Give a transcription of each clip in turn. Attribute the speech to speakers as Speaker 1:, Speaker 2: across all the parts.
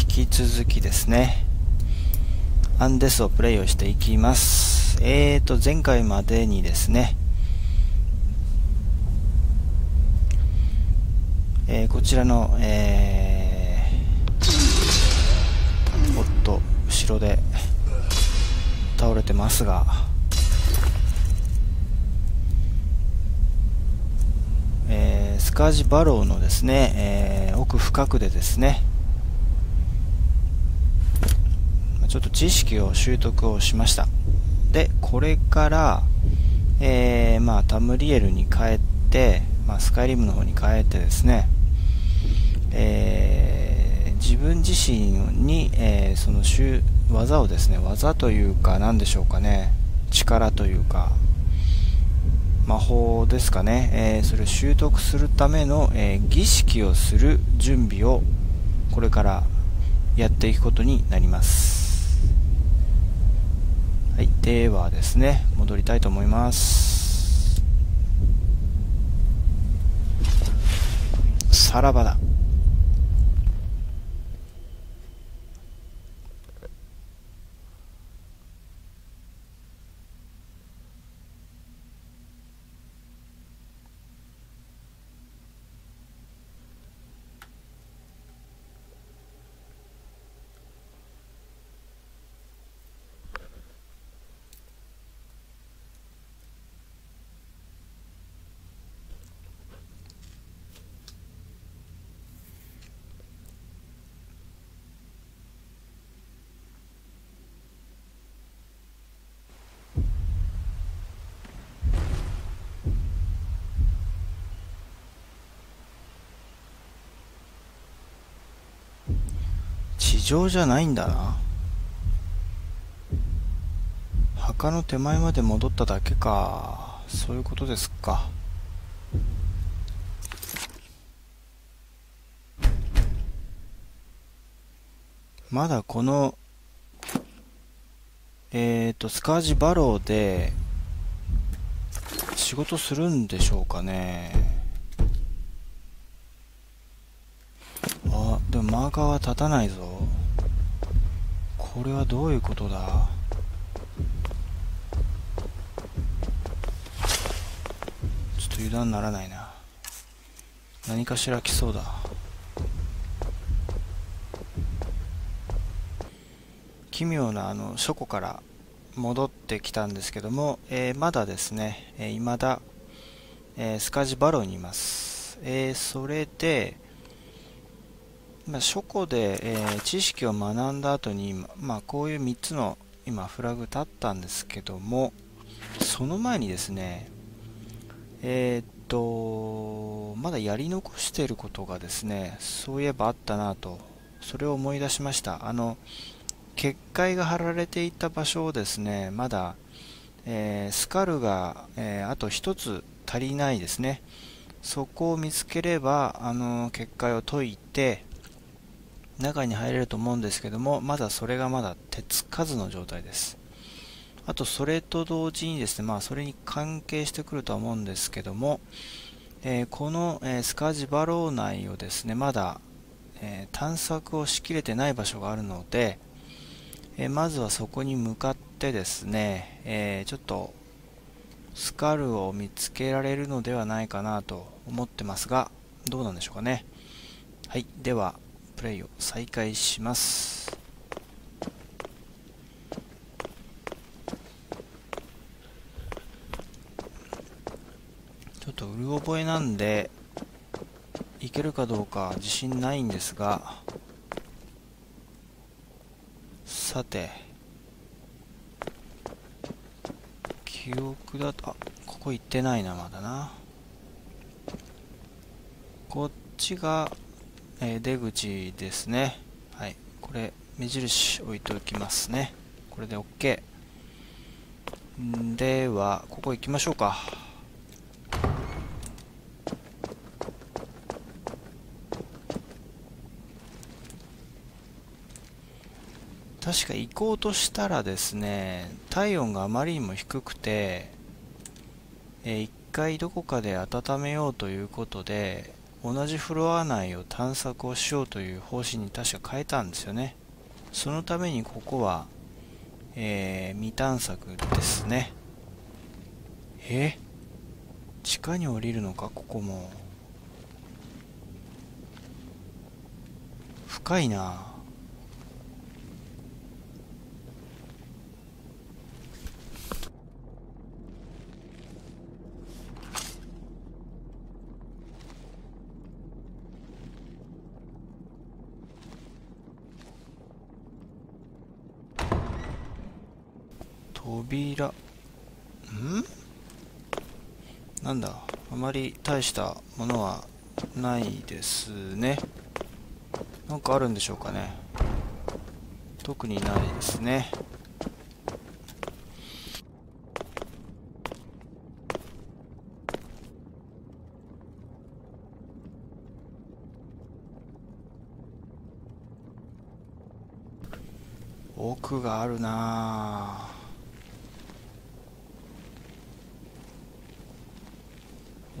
Speaker 1: 引き続きですね、アンデスをプレイをしていきます。えーと、前回までにですね、えー、こちらの、えー、おっと、後ろで倒れてますが、えー、スカージバローのですね、えー、奥深くでですね、ちょっと知識を習得をしました。でこれから、えー、まあ、タムリエルに帰って、まあ、スカイリムの方に帰ってですね、えー、自分自身に、えー、その技をですね技というか何でしょうかね力というか魔法ですかね、えー、それを習得するための、えー、儀式をする準備をこれからやっていくことになります。はい、ではですね、戻りたいと思います。さらばだ。上じゃないんだな。墓の手前まで戻っただけか。そういうことですか。まだこのえっ、ー、とスカージバローで仕事するんでしょうかね。あでもマーカーは立たないぞ。これはどういうことだ？ちょっと油断ならないな。何かしら来そうだ。奇妙なあの書庫から戻ってきたんですけども、えー、まだですね、えー、未だ、えー、スカジバロにいます、えー、それで、ま書庫で、えー、知識を学んだ後に、まあ、こういう3つの今フラグ立ったんですけどもその前にですねえー、っとまだやり残していることがですねそういえばあったなとそれを思い出しました。あの結界が張られていた場所をですねまだ、えー、スカルが、えー、あと1つ足りないですね。そこを見つければあの結界を解いて中に入れると思うんですけどもまだそれがまだ手つかずの状態です。あとそれと同時にですねまあそれに関係してくるとは思うんですけども、えー、この、えー、スカジバロー内をですねまだ、えー、探索をしきれてない場所があるので、えまずはそこに向かってですね、えちょっとスカルを見つけられるのではないかなと思ってますがどうなんでしょうかね。はいではプレイを再開します。ちょっとうる覚えなんでいけるかどうか自信ないんですがさて記憶だとあここ行ってないなまだな。こっちがえー、出口ですね。はい。これ、目印置いておきますね。これで OK。では、ここ行きましょうか。確か行こうとしたらですね、体温があまりにも低くて、えー、一回どこかで温めようということで、同じフロア内を探索をしようという方針に確か変えたんですよね。そのためにここは、えー、未探索ですね。え？地下に降りるのか？ここも。深いな。扉。ん？なんだ？あまり大したものはないですね。なんかあるんでしょうかね。特にないですね。奥があるなあ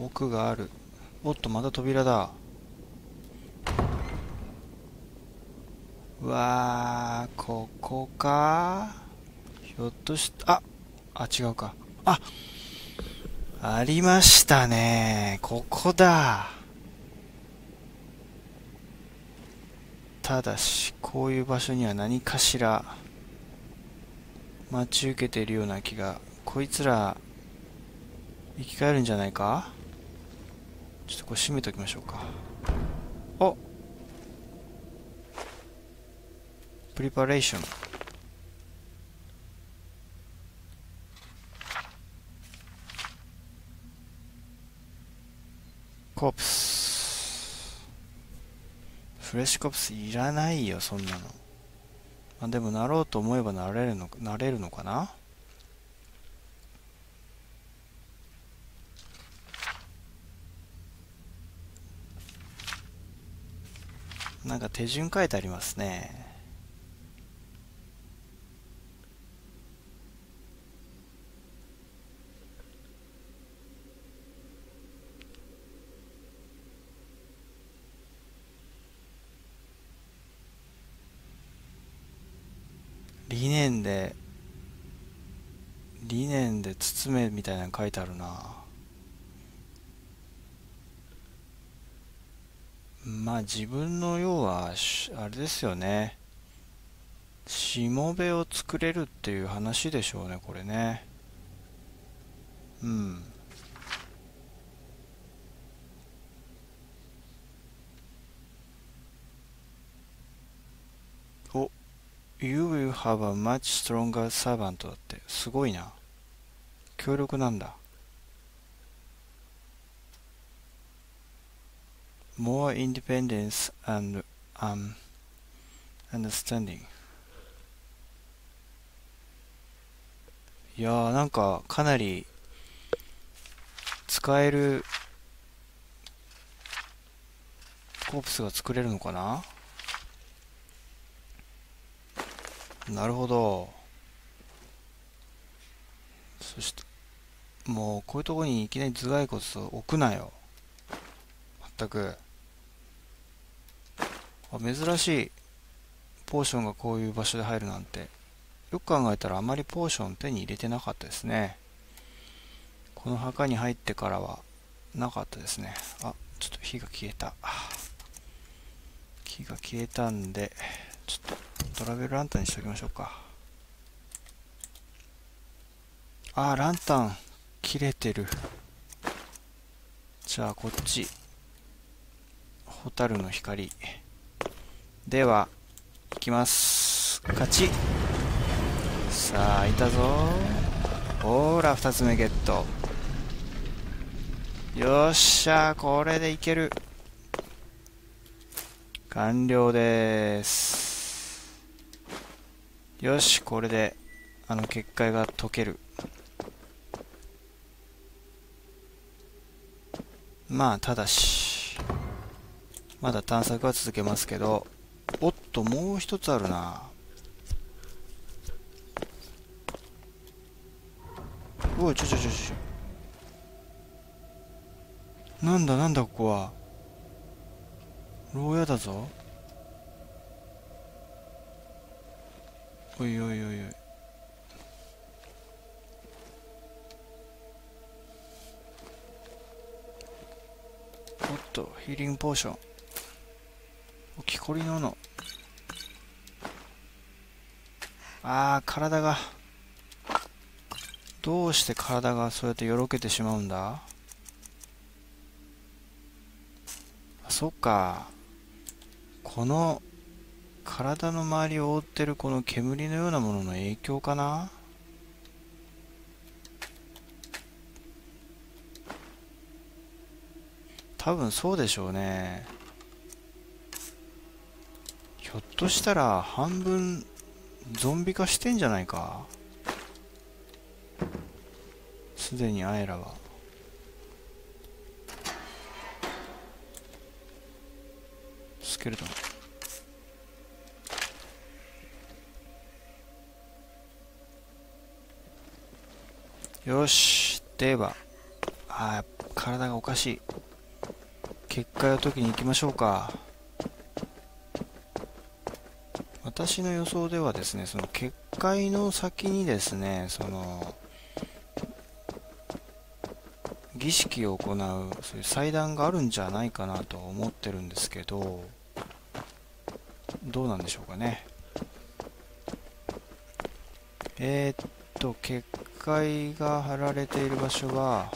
Speaker 1: 奥がある。おっとまた扉だ。うわーここか。ひょっとして、ああ違うか。あありましたね。ここだ。ただしこういう場所には何かしら。待ち受けているような気が。こいつら生き返るんじゃないか？ちょっとこれ閉めておきましょうか。おプリパレーションコープスフレッシュコープスいらないよそんなの。まあでもなろうと思えばなれるのなれるのかな？なんか手順書いてありますね。理念で理念で包めみたいなの書いてあるなまあ自分の要はあれですよね。しもべを作れるっていう話でしょうねこれね。うん。お You will have a much stronger servant だって。すごいな。強力なんだ。More independence and um, understanding. いやーなんかかなり使えるコープスが作れるのかな？なるほど。そしてもうこういうとこにいきなり頭蓋骨を置くなよ。まったく。あ珍しい。ポーションがこういう場所で入るなんて。よく考えたらあまりポーション手に入れてなかったですね。この墓に入ってからはなかったですね。あちょっと火が消えた。火が消えたんでちょっとトラベルランタンにしておきましょうか。あランタン切れてる。じゃあこっちホタルの光。では、いきます。勝ち。さあ、いたぞ。ほら、二つ目ゲット。よっしゃ、これでいける。完了です。よし、これで、あの結界が解ける。まあ、ただし、まだ探索は続けますけど、おっともう一つあるな。おいちょちょちょちょ。なんだなんだここは。牢屋だぞ。おいおいおいおい。おっとヒーリングポーション。こりののああ体が。どうして体がそうやってよろけてしまうんだ？そっか。この体の周りを覆ってるこの煙のようなものの影響かな？多分そうでしょうねひょっとしたら半分ゾンビ化してんじゃないか。すでにアエラはスケルトン。よしではあ体がおかしい。結界を解きに行きましょうか。私の予想ではですねその結界の先にですねその儀式を行うそういう祭壇があるんじゃないかなと思ってるんですけどどうなんでしょうかね。えー、っと結界が貼られている場所は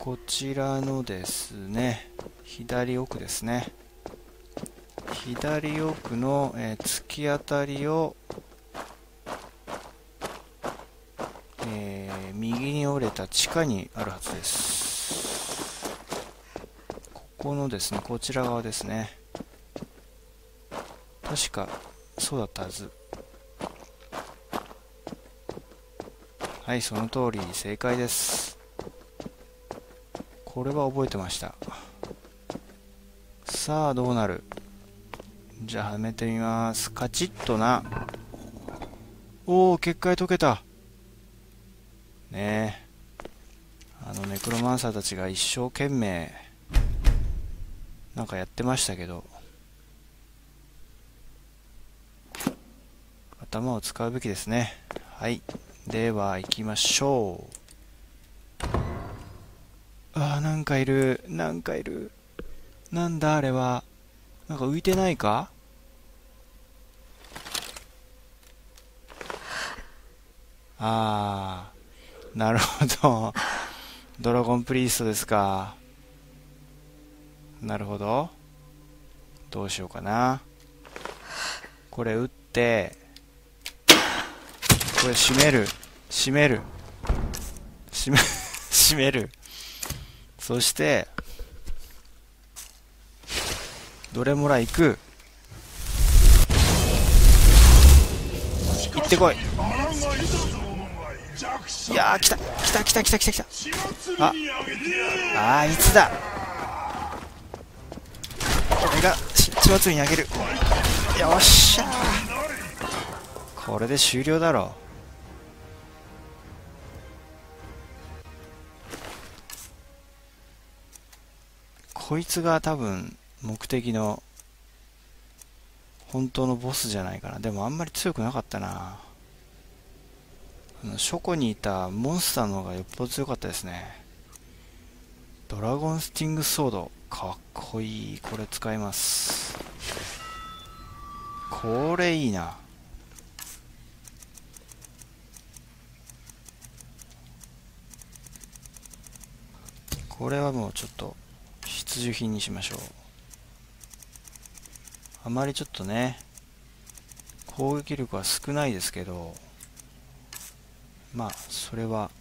Speaker 1: こちらのですね左奥ですね。左奥の、えー、突き当たりをえ右に折れた地下にあるはずです。ここのですねこちら側ですね。確かそうだったはず。はいその通り正解です。これは覚えてました。さあどうなる？じゃあはめてみます。カチッとな。おお結界解けた。ねえ。あのネクロマンサーたちが一生懸命なんかやってましたけど。頭を使うべきですね。はい。では行きましょう。あーなんかいる。なんかいる。なんだあれは。なんか浮いてないか？ああなるほど。ドラゴンプリーストですか。なるほど。どうしようかな。これ打って、これ閉める。閉める。閉め、閉める。そして、どれもら行く。行ってこい。いやー来た。来た来た来た来た来た。あ。あいつだ。これが血祭りにあげる。よっしゃこれで終了だろ。うこいつが多分目的の本当のボスじゃないかな。でもあんまり強くなかったな。あの書庫にいたモンスターの方がよっぽど強かったですね。ドラゴンスティングソード。かっこいい。これ使います。これいいな。これはもうちょっと必需品にしましょう。あまりちょっとね攻撃力は少ないですけどまあそれは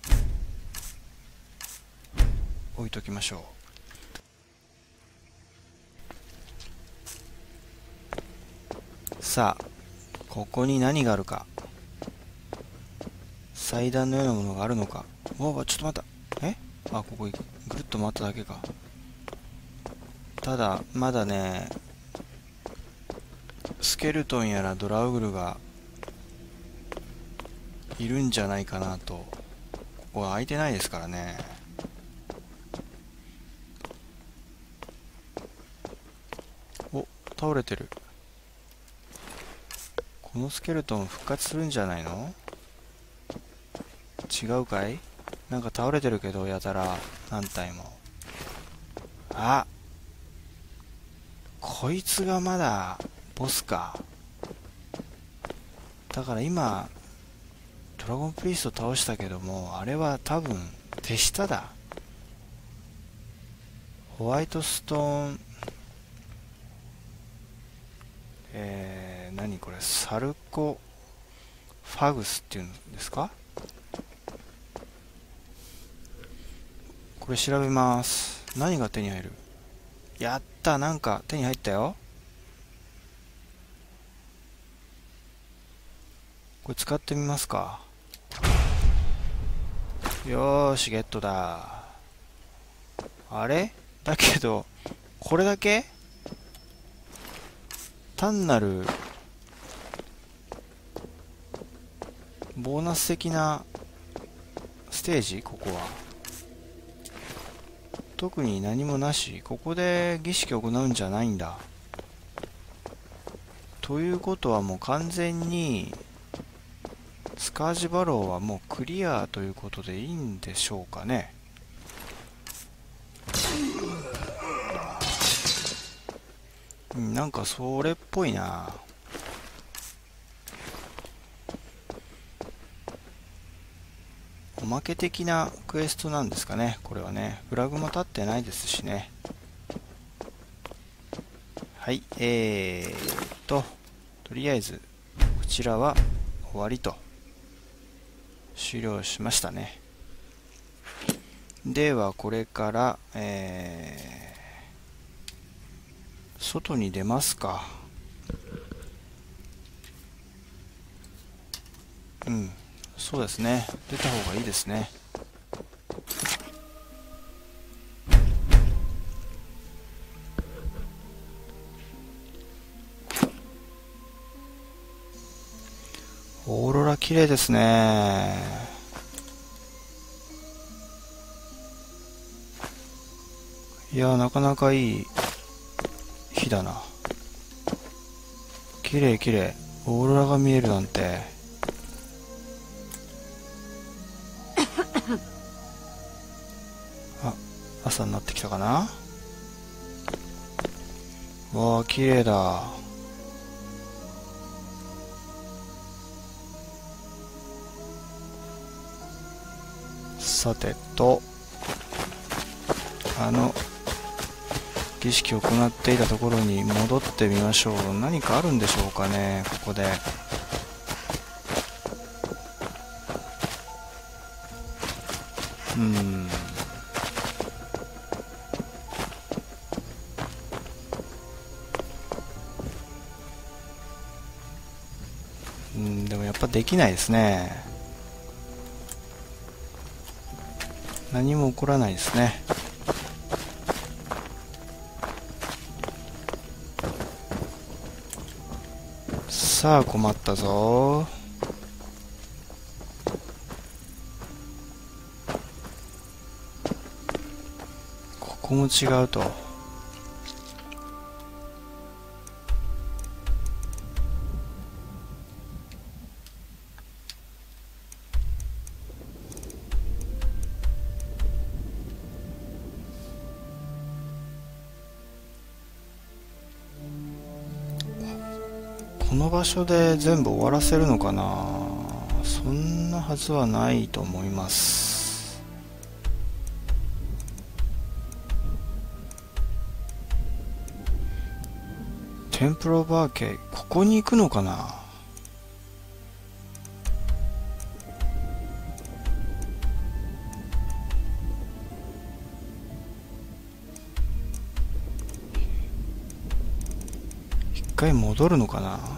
Speaker 1: 置いときましょう。さあここに何があるか。祭壇のようなものがあるのか。おおちょっと待った。え？あここぐるっと回っただけか。ただまだねケルトンやらドラウグルがいるんじゃないかなと。ここは空いてないですからね。お倒れてる。このスケルトン復活するんじゃないの？違うかい？なんか倒れてるけどやたら。何体も。あこいつがまだボスか。だから今ドラゴンプリスト倒したけどもあれは多分手下だ。ホワイトストーンえー、何これサルコファグスっていうんですか？これ調べます。何が手に入る？やったなんか手に入ったよ。これ使ってみますか。よーしゲットだ。あれ？だけどこれだけ？単なるボーナス的なステージ？ここは。特に何もなし。ここで儀式を行うんじゃないんだ。ということはもう完全にカージバローはもうクリアということでいいんでしょうかね。なんかそれっぽいな。おまけ的なクエストなんですかねこれはね。フラグも立ってないですしね。はいえーっととりあえずこちらは終わりと。終了しましたね。ではこれからえー外に出ますか。うんそうですね。出た方がいいですね。オーロ綺麗ですね。いやなかなかいい日だな。綺麗綺麗。オーロラが見えるなんて。あ朝になってきたかな。わあ綺麗だ。さてとあの儀式を行っていたところに戻ってみましょう。何かあるんでしょうかねここで。うん。うんでもやっぱできないですね。何も起こらないですね。さあ困ったぞ。ここも違うと。この場所で全部終わらせるのかな？そんなはずはないと思います。テンプロバーケここに行くのかな？一回戻るのかな？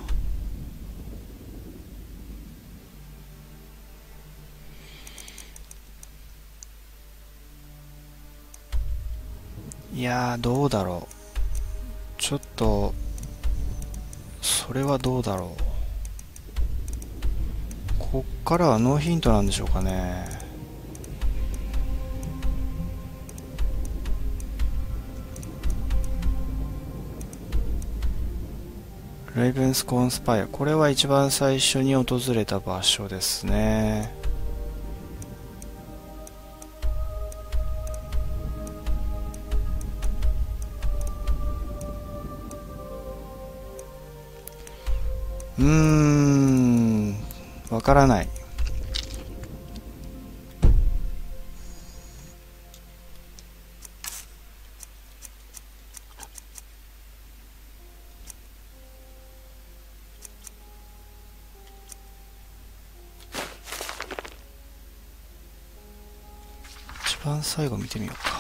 Speaker 1: いやーどうだろう。ちょっとそれはどうだろう。こっからはノーヒントなんでしょうかね。レイブンスコーンスパイアこれは一番最初に訪れた場所ですね。うーん。わからない。一番最後見てみようか。